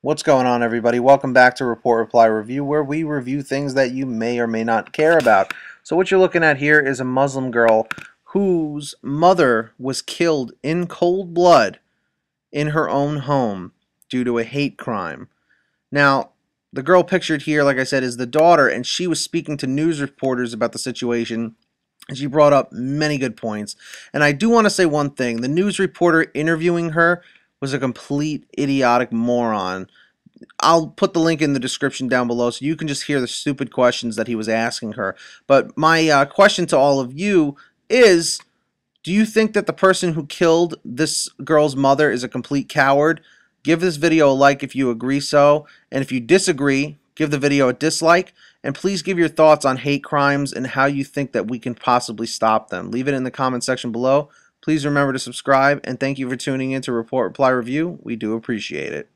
What's going on, everybody? Welcome back to Report Reply Review, where we review things that you may or may not care about. So, what you're looking at here is a Muslim girl whose mother was killed in cold blood in her own home due to a hate crime. Now, the girl pictured here, like I said, is the daughter, and she was speaking to news reporters about the situation. And she brought up many good points. And I do want to say one thing the news reporter interviewing her was a complete idiotic moron. I'll put the link in the description down below so you can just hear the stupid questions that he was asking her. But my uh, question to all of you is do you think that the person who killed this girl's mother is a complete coward? Give this video a like if you agree so. And if you disagree, give the video a dislike. And please give your thoughts on hate crimes and how you think that we can possibly stop them. Leave it in the comment section below. Please remember to subscribe and thank you for tuning in to Report Reply Review. We do appreciate it.